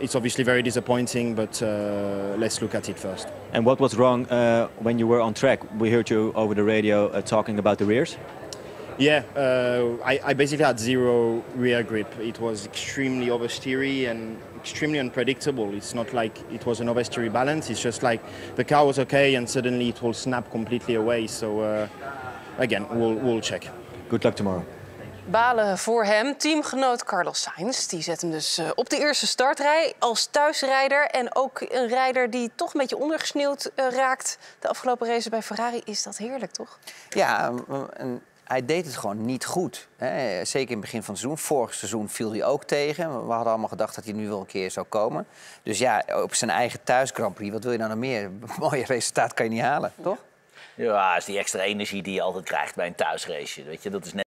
it's obviously very disappointing, but uh, let's look at it first. And what was wrong uh, when you were on track? We heard you over the radio uh, talking about the rears. Yeah, uh, I, I basically had zero rear grip. It was extremely oversteery and extremely unpredictable. It's not like it was an oversteery balance. It's just like the car was okay and suddenly it will snap completely away. So uh, again, we'll, we'll check. Good luck tomorrow. Balen voor hem. Teamgenoot Carlos Sainz. Die zet hem dus eh, op de eerste startrij als thuisrijder. En ook een rijder die toch een beetje ondergesneeuwd eh, raakt. De afgelopen race bij Ferrari is dat heerlijk, toch? Ja, en hij deed het gewoon niet goed. Hè. Zeker in het begin van het seizoen. Vorig seizoen viel hij ook tegen. We hadden allemaal gedacht dat hij nu wel een keer zou komen. Dus ja, op zijn eigen thuis Grand Prix, wat wil je nou nog meer? Een mooie resultaat kan je niet halen, toch? Ja, is die extra energie die je altijd krijgt bij een thuisrace. Weet je, dat is net